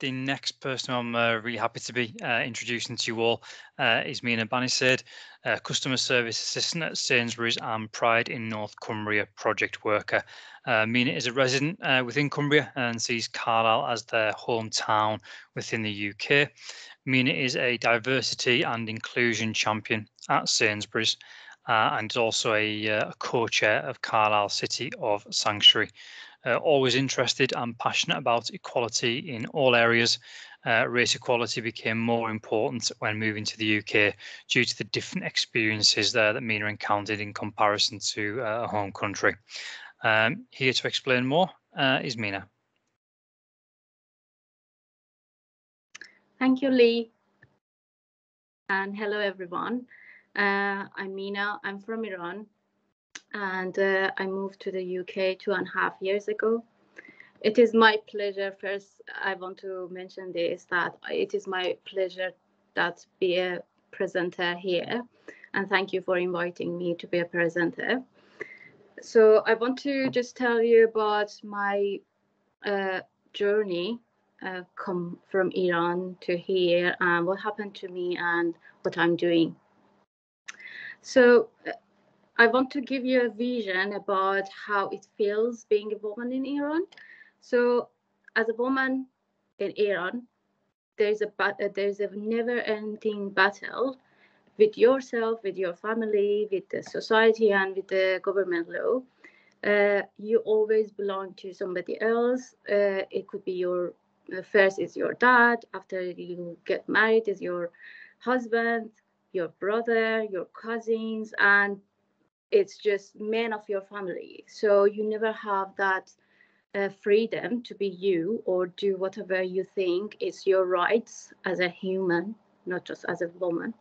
the next person I'm uh, really happy to be uh, introducing to you all uh, is Mina Banisaeid, uh, Customer Service Assistant at Sainsbury's and Pride in North Cumbria project worker. Uh, Mina is a resident uh, within Cumbria and sees Carlisle as their hometown within the UK. Mina is a diversity and inclusion champion at Sainsbury's and also a, a co-chair of Carlisle City of Sanctuary uh, always interested and passionate about equality in all areas. Uh, race equality became more important when moving to the UK due to the different experiences there that Mina encountered in comparison to uh, a home country. Um, here to explain more uh, is Mina. Thank you, Lee. And hello, everyone. Uh, I'm Mina. I'm from Iran and uh, I moved to the UK two and a half years ago. It is my pleasure. First, I want to mention this that it is my pleasure that be a presenter here, and thank you for inviting me to be a presenter. So I want to just tell you about my uh, journey uh, come from Iran to here and what happened to me and what I'm doing. So I want to give you a vision about how it feels being a woman in Iran. So, as a woman in Iran, there's a uh, there's a never-ending battle with yourself, with your family, with the society, and with the government law. Uh, you always belong to somebody else. Uh, it could be your uh, first is your dad. After you get married, is your husband, your brother, your cousins, and it's just men of your family. So you never have that uh, freedom to be you or do whatever you think is your rights as a human, not just as a woman.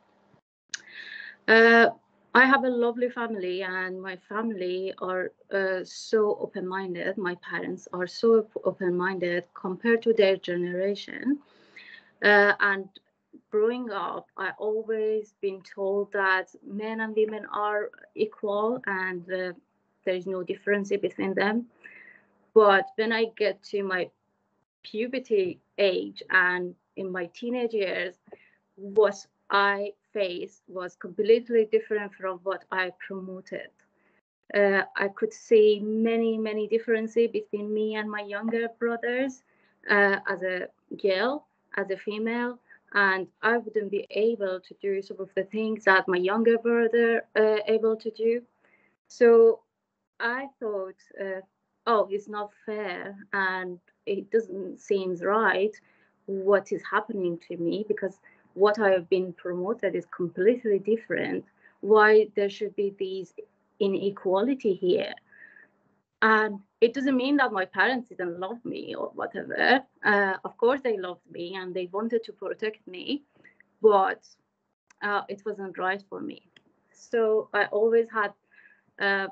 Uh, I have a lovely family, and my family are uh, so open minded. My parents are so open minded compared to their generation. Uh, and growing up, I always been told that men and women are equal and uh, there is no difference between them. But when I get to my puberty age and in my teenage years, what I faced was completely different from what I promoted. Uh, I could see many, many differences between me and my younger brothers uh, as a girl, as a female, and I wouldn't be able to do some of the things that my younger brother uh, able to do. So I thought, uh, oh, it's not fair, and it doesn't seem right what is happening to me because what I have been promoted is completely different. Why there should be these inequality here? And it doesn't mean that my parents didn't love me or whatever. Uh, of course, they loved me and they wanted to protect me, but uh, it wasn't right for me. So I always had uh,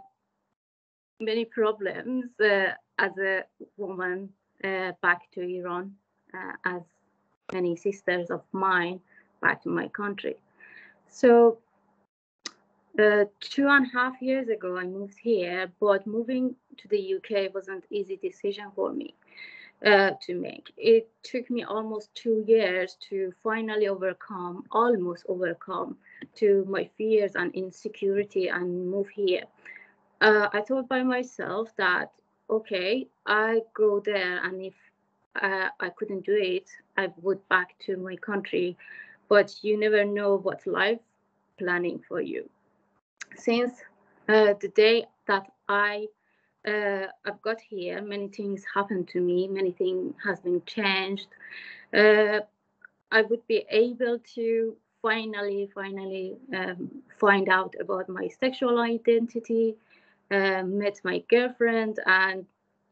many problems uh, as a woman uh, back to Iran, uh, as many sisters of mine back to my country. So two and a half years ago, I moved here, but moving to the UK wasn't easy decision for me uh, to make. It took me almost two years to finally overcome, almost overcome, to my fears and insecurity and move here. Uh, I thought by myself that okay, I go there, and if uh, I couldn't do it, I would back to my country. But you never know what life planning for you since uh, the day that I uh, I've got here, many things happened to me, many things has been changed. Uh, I would be able to finally, finally um, find out about my sexual identity, uh, met my girlfriend, and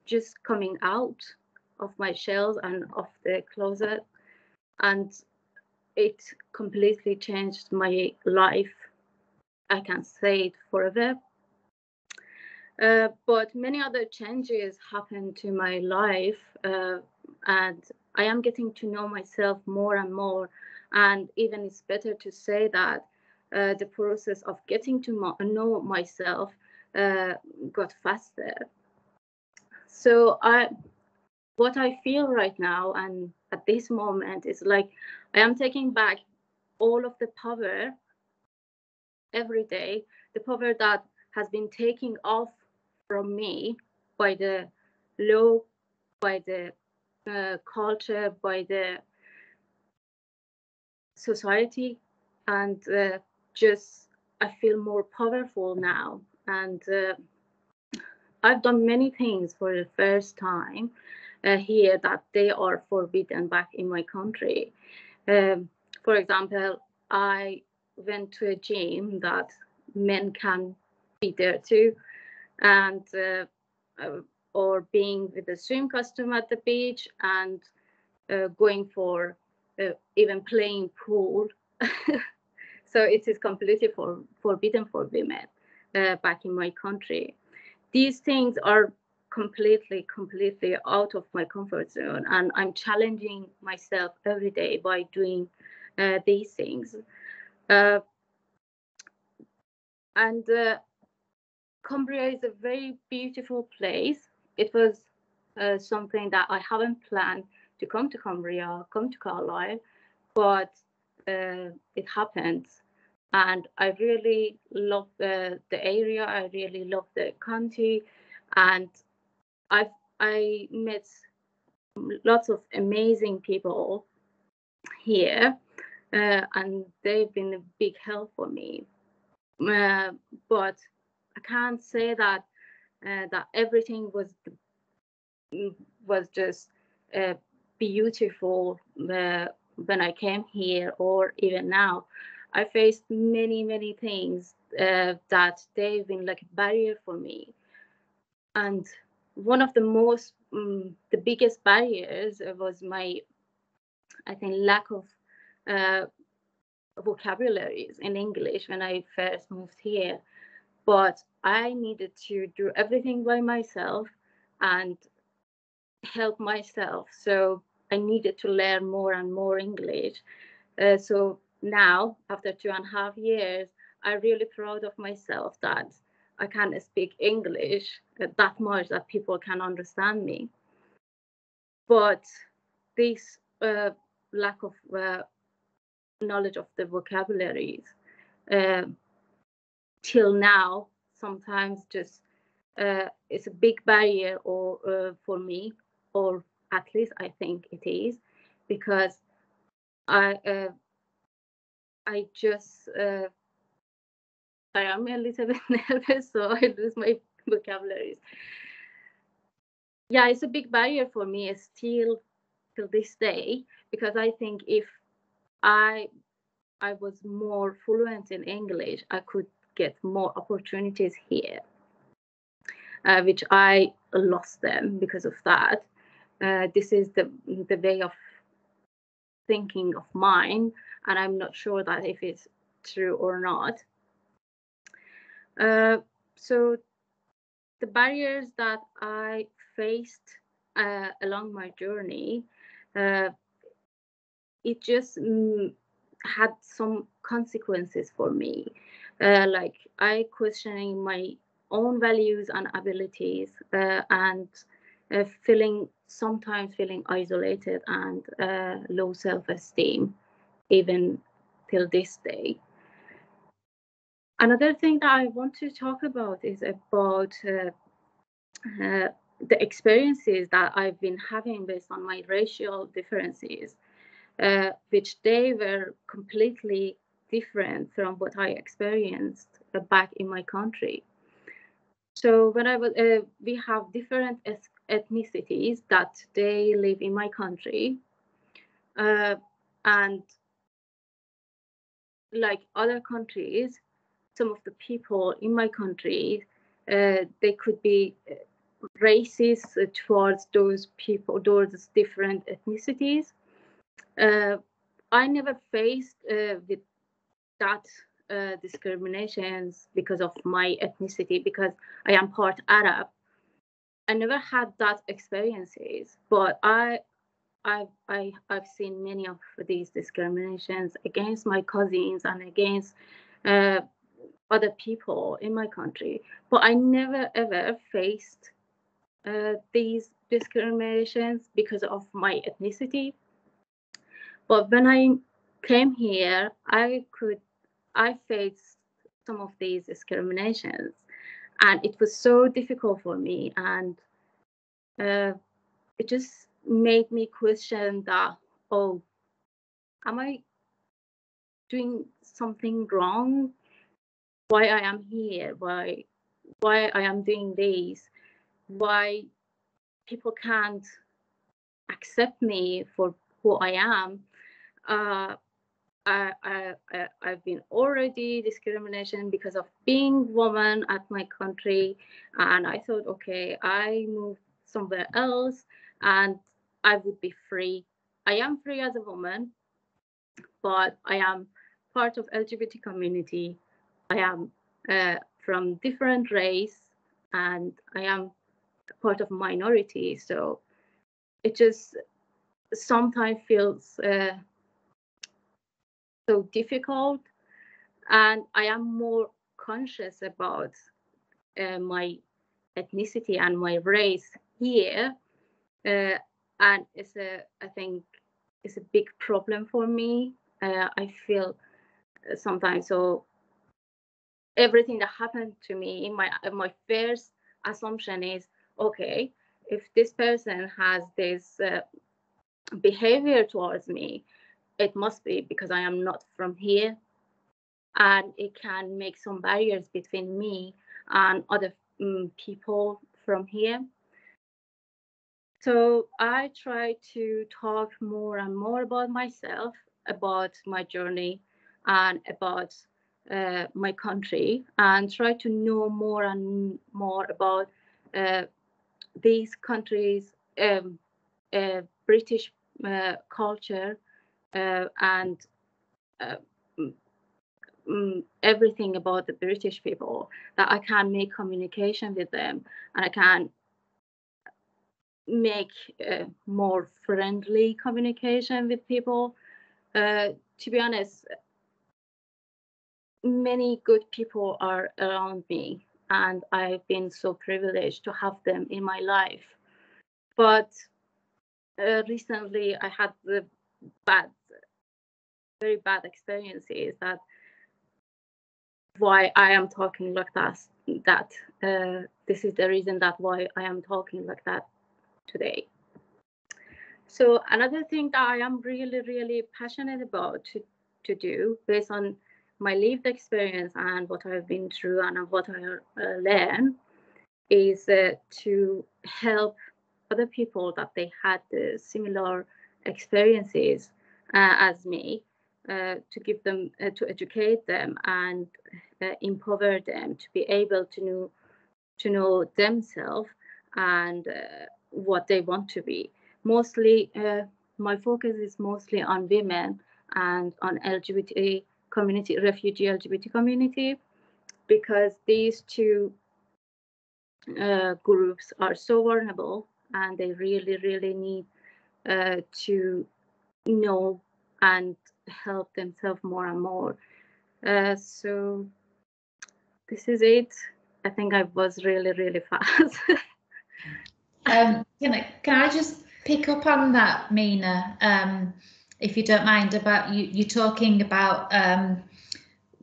just coming out of my shells and of the closet, and it completely changed my life I can't say it forever. Uh, but many other changes happened to my life, uh, and I am getting to know myself more and more. And even it's better to say that uh, the process of getting to mo- know myself uh, got faster. So I, what I feel right now, and at this moment is like I am taking back all of the power every day, the power that has been taken off from me by the law, by the uh, culture, by the society, and uh, just I feel more powerful now. And uh, I've done many things for the first time uh, here that they are forbidden back in my country. Um, for example, I went to a gym that men can be there too, and uh, uh, or being with a swim costume at the beach and uh, going for uh, even playing pool. so it is completely for, forbidden for women uh, back in my country. These things are completely, completely out of my comfort zone, and I'm challenging myself every day by doing uh, these things. Uh, and uh, Cumbria is a very beautiful place. It was uh, something that I haven't planned to come to Cumbria, come to Carlisle, but uh, it happened. And I really love the, the area. I really love the county, And I've I met lots of amazing people here, uh, and they've been a big help for me. Uh, but I can't say that uh, that everything was was just uh, beautiful uh, when I came here or even now. I faced many many things uh, that they've been like a barrier for me, and one of the most um, the biggest barriers was my I think lack of uh, vocabularies in English when I first moved here but I needed to do everything by myself and help myself. So I needed to learn more and more English. Uh, so now, after two and a half years, I'm really proud of myself that I can speak English that much that people can understand me. But this uh, lack of uh, knowledge of the vocabularies uh, till now sometimes just uh, it's a big barrier or uh, for me or at least i think it is because i uh, i just uh, i am a little bit nervous so i lose my vocabularies. Yeah it's a big barrier for me still till this day because i think if i i was more fluent in english i could get more opportunities here, uh, which I lost them because of that. Uh, this is the the way of thinking of mine, and I'm not sure that if it's true or not. Uh, so the barriers that I faced uh, along my journey, uh, it just mm, had some consequences for me uh, like I questioning my own values and abilities uh, and uh, feeling sometimes feeling isolated and uh, low self-esteem even till this day. Another thing that I want to talk about is about uh, uh, the experiences that I've been having based on my racial differences, which they were completely different from what I experienced back in my country. So when I was, uh, we have different ethnicities that they live in my country, uh, and like other countries, some of the people in my country, uh, they could be uh, racist towards those people, those different ethnicities. Uh, I never faced uh, with that uh, discriminations because of my ethnicity because I am part Arab. I never had that experiences, but I, I, I, I've seen many of these discriminations against my cousins and against uh, other people in my country. But I never ever faced uh, these discriminations because of my ethnicity. But when I came here, I could, I faced some of these discriminations and it was so difficult for me and uh, it just made me question that, oh, am I doing something wrong? Why I am here? Why why I am doing this? Why people can't accept me for who I am? Uh, I, I, I, have been already discrimination because of being woman at my country. And I thought, okay, I move somewhere else and I would be free. I am free as a woman, but I am part of LGBT community. I am uh, from different race and I am part of minority. So it just sometimes feels uh, so difficult and I am more conscious about uh, my ethnicity and my race here. Uh, and it's a, I think it's a big problem for me. Uh, I feel sometimes so everything that happened to me my my first assumption is okay if this person has this uh, behavior towards me it must be because i am not from here. And it can make some barriers between me and other um, people from here. So i try to talk more and more about myself about my journey and about uh, my country and try to know more and more about uh, these countries, um, uh, British uh, culture, and uh, everything about the British people that I can make communication with them and I can make more friendly communication with people. to be honest, many good people are around me and I've been so privileged to have them in my life. But uh, recently I had the bad, very bad experiences that why I am talking like that. That uh, this is the reason that why I am talking like that today. So another thing that I am really, really passionate about to, to do based on my lived experience and what I've been through and what I uh, learned is uh, to help other people that they had similar experiences uh, as me to give them uh, to educate them and empower them to be able to know to know themselves and what they want to be. Mostly my focus is mostly on women and on lgbt community, refugee LGBT community, because these two uh, groups are so vulnerable and they really, really need uh, to know and help themselves more and more. Uh, so this is it. I think I was really, really fast. um, can, I, can I just pick up on that, Mina? Um, if you don't mind, about you, you talking about um,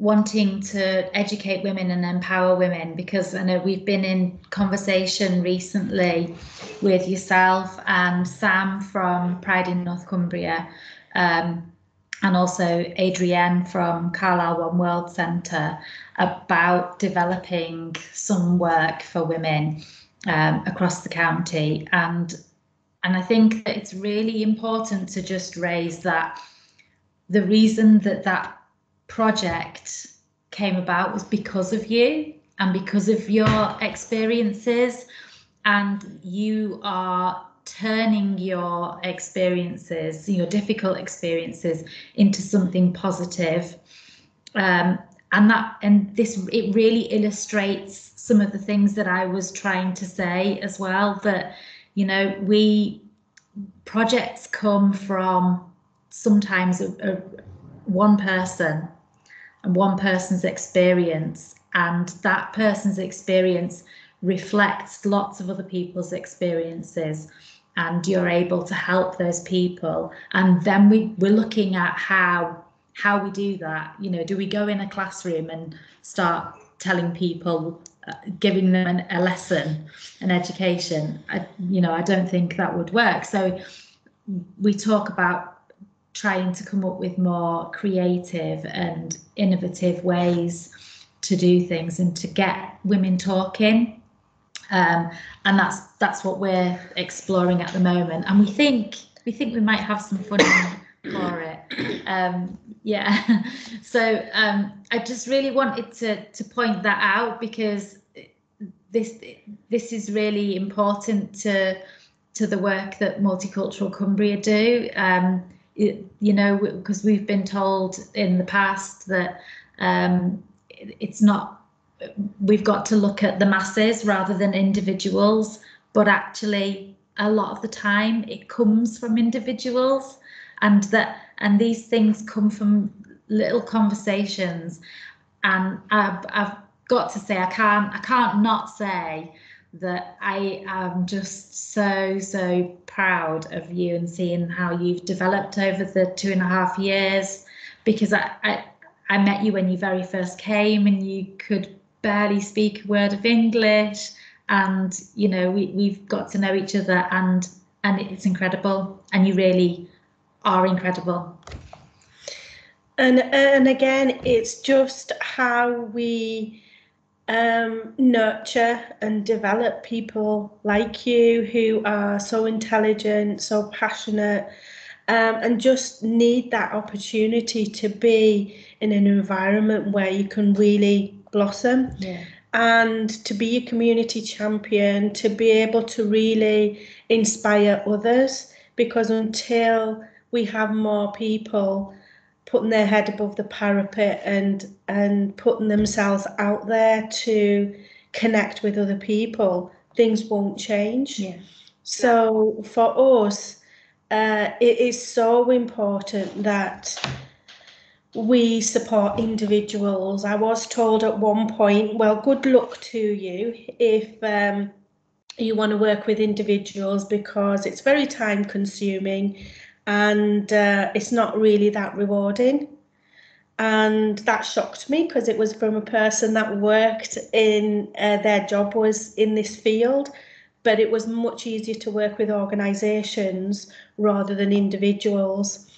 wanting to educate women and empower women because I know we've been in conversation recently with yourself and Sam from Pride in North Cumbria um, and also Adrienne from Carlisle One World Centre about developing some work for women um, across the county and and I think that it's really important to just raise that the reason that that project came about was because of you and because of your experiences. And you are turning your experiences, your difficult experiences, into something positive. Um, and that and this it really illustrates some of the things that I was trying to say as well that you know, we projects come from sometimes a, a, one person and one person's experience, and that person's experience reflects lots of other people's experiences. and you're able to help those people. And then we we're looking at how how we do that. You know do we go in a classroom and start telling people uh, giving them an, a lesson an education? I, you know i don't think that would work. So we talk about trying to come up with more creative and innovative ways to do things and to get women talking um, and that's that's what we're exploring at the moment. And we think we think we might have some funding for it. Um, yeah. So um, i just really wanted to to point that out because this this is really important to to the work that multicultural cumbria do. Um, it, you know because we've been told in the past that um, it, it's not we've got to look at the masses rather than individuals, but actually a lot of the time it comes from individuals and that and these things come from little conversations. And I've, I've got to say I can't I can't not say that I am just so so proud of you and seeing how you've developed over the two and a half years because I, I I met you when you very first came and you could barely speak a word of English, and you know we we've got to know each other, and and it's incredible, and you really are incredible. And and again, it's just how we um, nurture and develop people like you who are so intelligent, so passionate, um, and just need that opportunity to be in an environment where you can really blossom. Yeah. And to be a community champion, to be able to really inspire others, because until we have more people putting their head above the parapet and and putting themselves out there to connect with other people, things won't change. Yeah. So for us, uh, it is so important that we support individuals. I was told at one point, well, good luck to you if um, you want to work with individuals because it's very time consuming and uh, it's not really that rewarding. And that shocked me because it was from a person that worked in uh, their job was in this field, but it was much easier to work with organisations rather than individuals.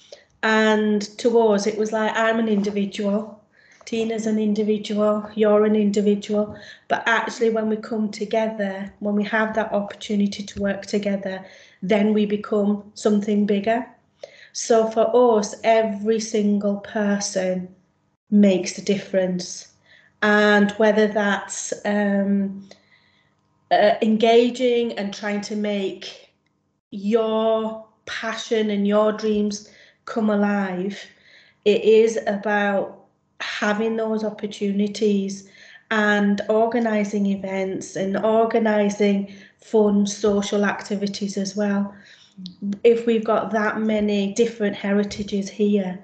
And to us, it was like, I'm an individual, Tina's an individual, you're an individual. But actually, when we come together, when we have that opportunity to work together, then we become something bigger. So for us, every single person makes a difference. And whether that's um, uh, engaging and trying to make your passion and your dreams come alive. It is about having those opportunities and organising events and organising fun social activities as well. If we've got that many different heritages here,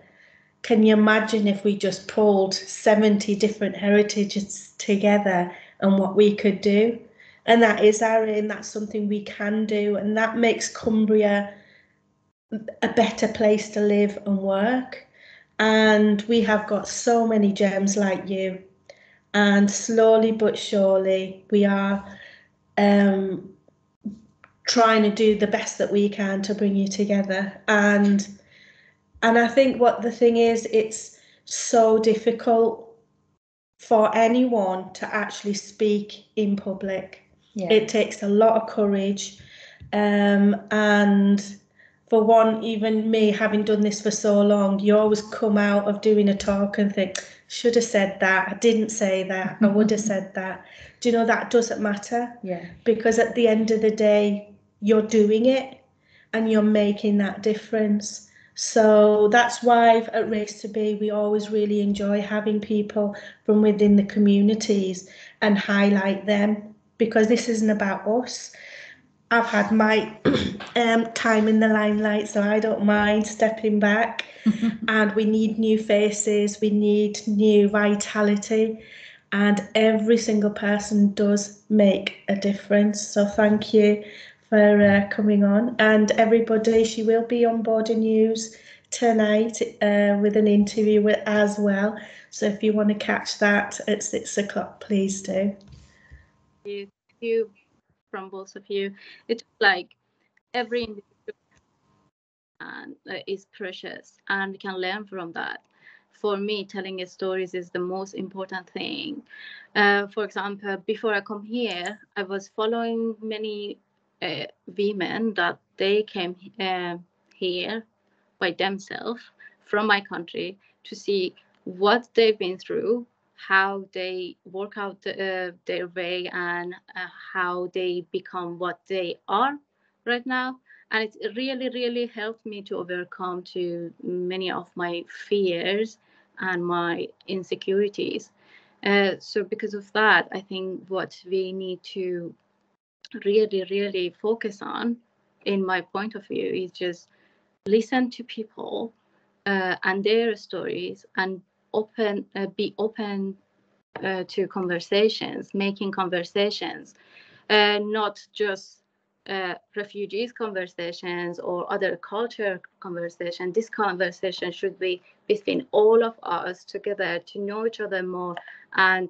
can you imagine if we just pulled 70 different heritages together and what we could do? And that is our aim, that's something we can do, and that makes Cumbria a better place to live and work. And we have got so many gems like you. And slowly but surely, we are um, trying to do the best that we can to bring you together. And and I think what the thing is, it's so difficult for anyone to actually speak in public. Yeah. It takes a lot of courage. Um, and for one, even me having done this for so long, you always come out of doing a talk and think, should have said that, I didn't say that, I would have said that. Do you know that doesn't matter? Yeah. Because at the end of the day, you're doing it and you're making that difference. So that's why at Race 2B, we always really enjoy having people from within the communities and highlight them because this isn't about us. I've had my um, time in the limelight, so I don't mind stepping back. and we need new faces, we need new vitality, and every single person does make a difference. So thank you for uh, coming on. And everybody, she will be on Border News tonight uh, with an interview with, as well. So if you want to catch that at six o'clock, please do. Thank you from both of you. It's like every individual and uh, is precious, and we can learn from that. For me, telling stories is the most important thing. Uh, for example, before I come here, I was following many uh, women that they came uh, here by themselves from my country to see what they've been through, how they work out uh, their way, and uh, how they become what they are right now. And it really, really helped me to overcome to many of my fears and my insecurities. Uh, so because of that, I think what we need to really, really focus on, in my point of view, is just listen to people uh, and their stories and open, uh, be open uh, to conversations, making conversations, uh, not just uh, refugees conversations or other culture conversation. This conversation should be between all of us together to know each other more and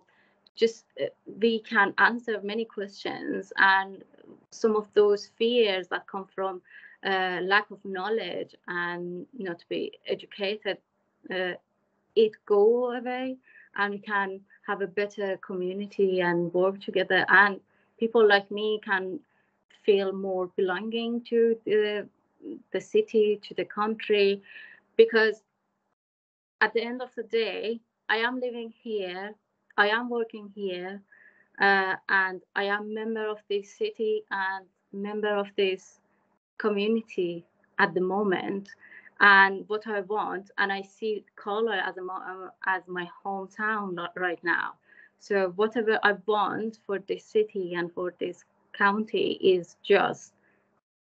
just uh, we can answer many questions and some of those fears that come from uh, lack of knowledge and not be educated uh, it go away and we can have a better community and work together. And people like me can feel more belonging to the, the city to the country because at the end of the day i am living here i am working here uh, and i am member of this city and member of this community at the moment and what I want, and I see Carlisle as a as my hometown right now. So whatever I want for this city and for this county is just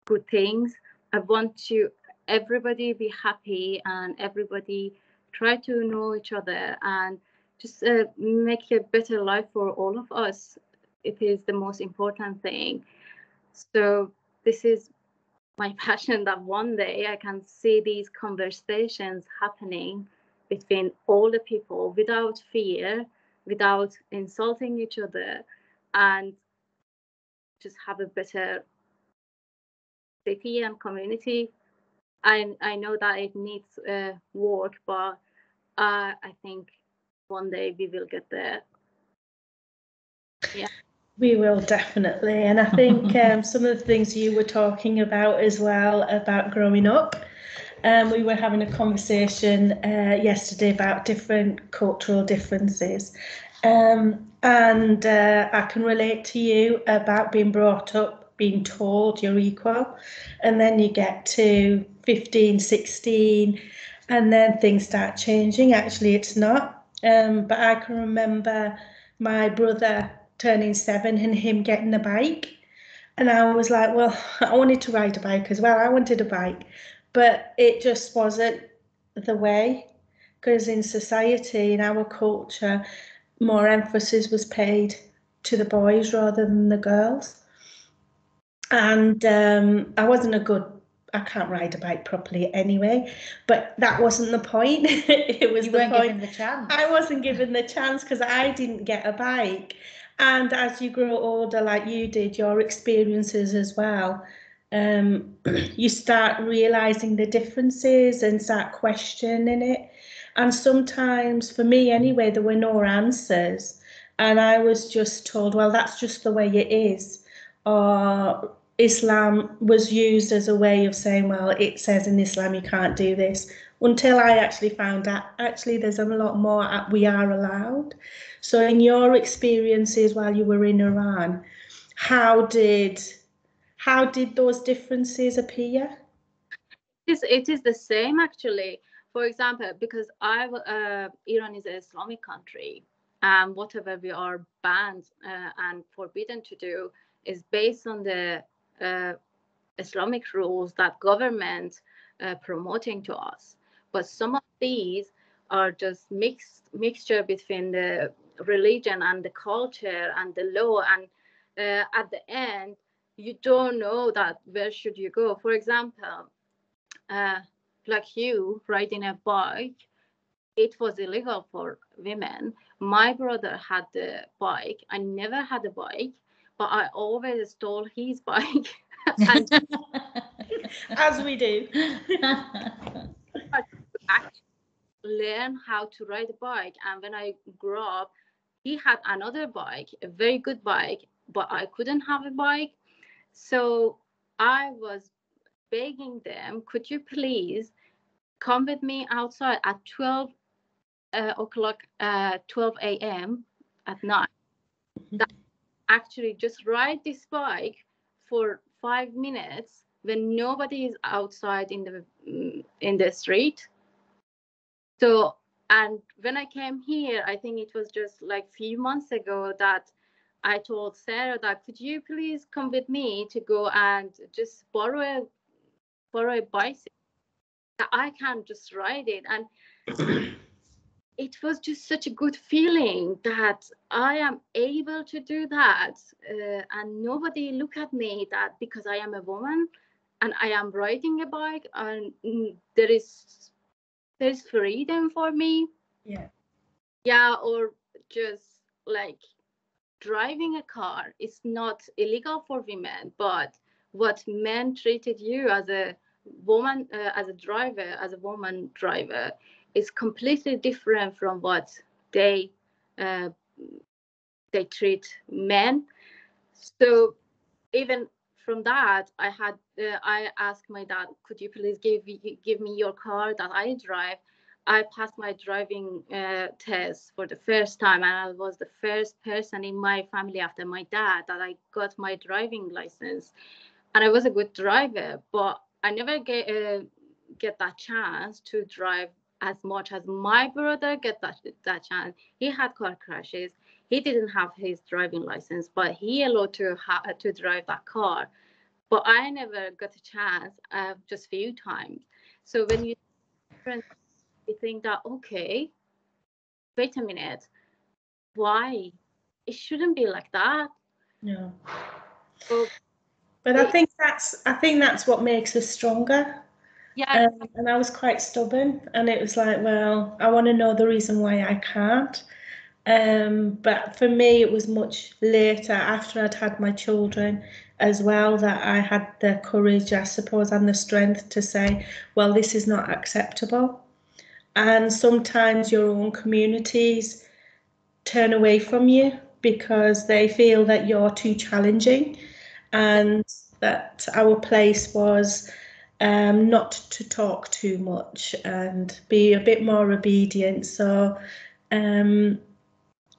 good things. I want to everybody be happy and everybody try to know each other and just uh, make a better life for all of us. It is the most important thing. So this is my passion that one day I can see these conversations happening between all the people without fear, without insulting each other, and just have a better city and community. I, I know that it needs uh, work, but uh, I think one day we will get there. Yeah. We will definitely. And I think um, some of the things you were talking about as well about growing up. Um, we were having a conversation uh, yesterday about different cultural differences. Um, and uh, I can relate to you about being brought up, being told you're equal. And then you get to 15, 16, and then things start changing. Actually, it's not. Um, but I can remember my brother turning seven and him getting a bike. And I was like, well, I wanted to ride a bike as well. I wanted a bike, but it just wasn't the way because in society, in our culture, more emphasis was paid to the boys rather than the girls. And um, I wasn't a good I can't ride a bike properly anyway. But that wasn't the point. it was you the weren't point. given the chance. I wasn't given the chance because I didn't get a bike. And as you grow older, like you did, your experiences as well, um, you start realizing the differences and start questioning it. And sometimes, for me anyway, there were no answers. And I was just told, well, that's just the way it is. Or Islam was used as a way of saying, well, it says in Islam you can't do this. Until I actually found out, actually, there's a lot more we are allowed. So, in your experiences while you were in Iran, how did how did those differences appear? It is, it is the same actually. For example, because I uh, Iran is an Islamic country, and whatever we are banned uh, and forbidden to do is based on the uh, Islamic rules that government uh, promoting to us. But some of these are just mixed mixture between the religion and the culture and the law and uh, at the end you don't know that where should you go. For example, uh, like you riding a bike, it was illegal for women. My brother had the bike. I never had a bike, but I always stole his bike. and As we do. learn how to ride a bike. And when I grew up, he had another bike, a very good bike, but I couldn't have a bike. So I was begging them, could you please come with me outside at 12 uh, o'clock, uh, 12 a.m. at night? That actually just ride this bike for five minutes when nobody is outside in the mm, in the street. So and when I came here, I think it was just like few months ago that I told Sarah that could you please come with me to go and just borrow a borrow a bicycle. That I can just ride it and it was just such a good feeling that I am able to do that, uh, and nobody look at me that because I am a woman and I am riding a bike, and mm, there is there's freedom for me. Yeah. Yeah, or just like driving a car is not illegal for women, but what men treated you as a woman, uh, as a driver, as a woman driver, is completely different from what they uh, they treat men. So even from that, I had uh, I asked my dad, could you please give me, give me your car that I drive? I passed my driving uh, test for the first time, and I was the first person in my family after my dad that I got my driving license. And I was a good driver, but I never get uh, get that chance to drive as much as my brother get that that chance. He had car crashes. He didn't have his driving license, but he allowed to ha- to drive that car. But I never got a chance, uh, just few times. So when you you think that okay, wait a minute, why? It shouldn't be like that. No. So, But I think that's I think that's what makes us stronger. yeah, Um, and I was quite stubborn, and it was like, well, I want to know the reason why I can't. Um, but for me, it was much later after I'd had my children as well that I had the courage, I suppose, and the strength to say, well, this is not acceptable. And sometimes your own communities turn away from you because they feel that you're too challenging and that our place was um, not to talk too much and be a bit more obedient. So, um,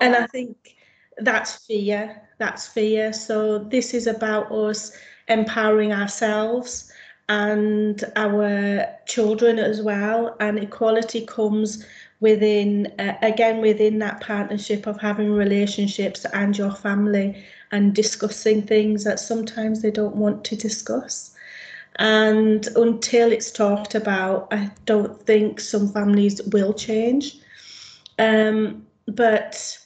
and I think that's fear. That's fear. So this is about us empowering ourselves and our children as well. And equality comes within, uh, again, within that partnership of having relationships and your family and discussing things that sometimes they don't want to discuss. And until it's talked about, I don't think some families will change. Um, but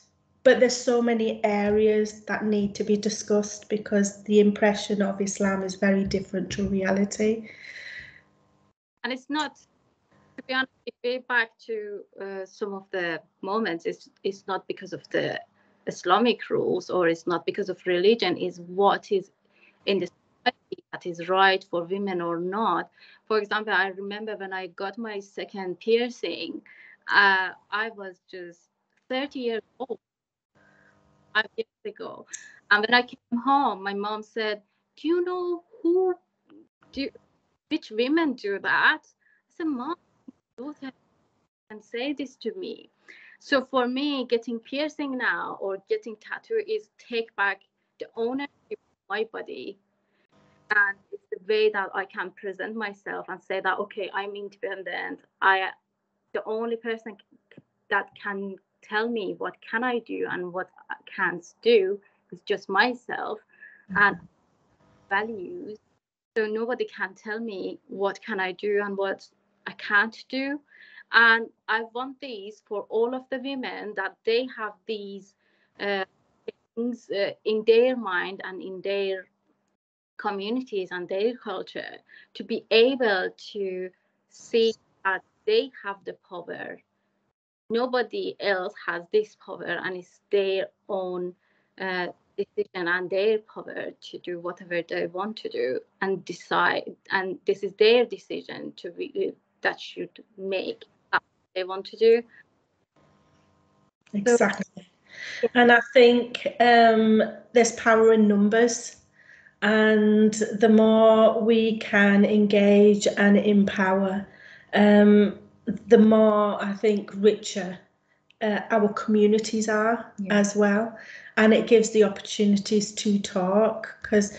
but there's so many areas that need to be discussed because the impression of Islam is very different to reality. and it's not to be honest if we back to uh, some of the moments it's it's not because of the islamic rules or it's not because of religion is what is in the that is right for women or not for example i remember when i got my second piercing uh, i was just 30 years old five years ago and when i came home my mom said do you know who do which women do that I said, Mom, daughter can say this to me. So for me, getting piercing now or getting tattoo is take back the ownership of my body. And it's the way that I can present myself and say that, okay, I'm independent. I, the only person that can tell me what can I do and what I can't do is just myself and values so nobody can tell me what can i do and what i can't do and i want these for all of the women that they have these uh, things uh, in their mind and in their communities and their culture to be able to see that they have the power. Nobody else has this power, and it's their own uh, decision and their power to do whatever they want to do and decide. And this is their decision to be that should make what they want to do. Exactly. And I think um, there's power in numbers. And the more we can engage and empower, um, the more I think richer uh, our communities are yeah. as well. And it gives the opportunities to talk because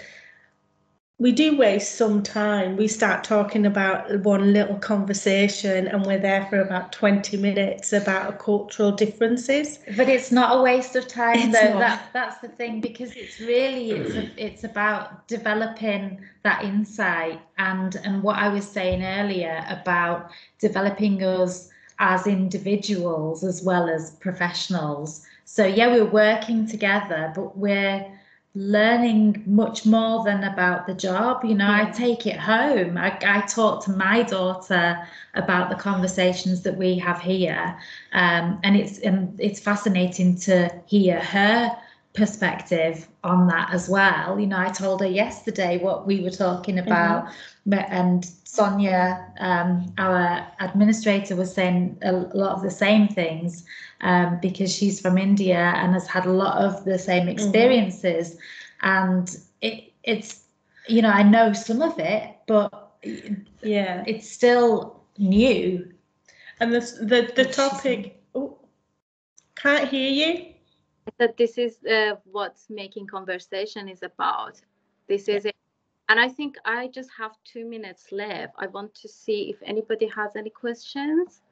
we do waste some time. We start talking about one little conversation and we're there for about 20 minutes about cultural differences. But it's not a waste of time it's though. Not. That that's the thing because it's really it's a, it's about developing that insight and and what I was saying earlier about developing us as individuals as well as professionals. So yeah, we're working together, but we're learning much more than about the job. You know, yeah. I take it home. I, I talk to my daughter about the conversations that we have here, um, and it's and it's fascinating to hear her perspective on that as well. You know, I told her yesterday what we were talking mm-hmm. about, mm-hmm. and Sonia, um, our administrator, was saying a lot of the same things um, because she's from India and has had a lot of the same mm-hmm. experiences. Mm-hmm. And it, it's, you know, I know some of it, but yeah, it's still new. And the the, the topic, oh, can't hear you. That this is uh, what making conversation is about. This is it. And I think I just have two minutes left. I want to see if anybody has any questions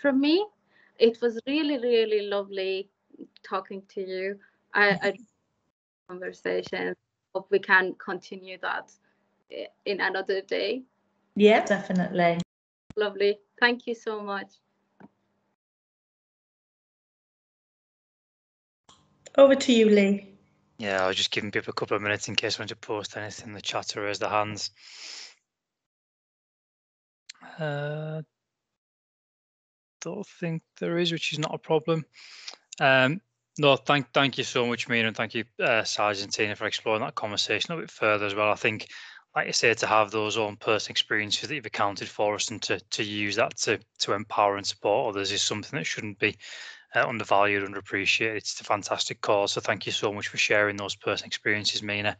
from me it was really, really lovely talking to you. I, I conversation. Hope we can continue that eh, in another day. Yeah, definitely. Lovely. Thank you so much. Over to you, Lee. Yeah, I was just giving people a couple of minutes in case I want to post anything in the chat or raise their hands. Uh, don't think there is, which is not a problem. Um, no, thank thank you so much, Mina, and thank you, uh, Tina, for exploring that conversation a bit further as well. I think, like you say, to have those own personal experiences that you've accounted for us and to to use that to to empower and support others is something that shouldn't be uh, undervalued, underappreciated. It's a fantastic cause. So thank you so much for sharing those personal experiences, Mina.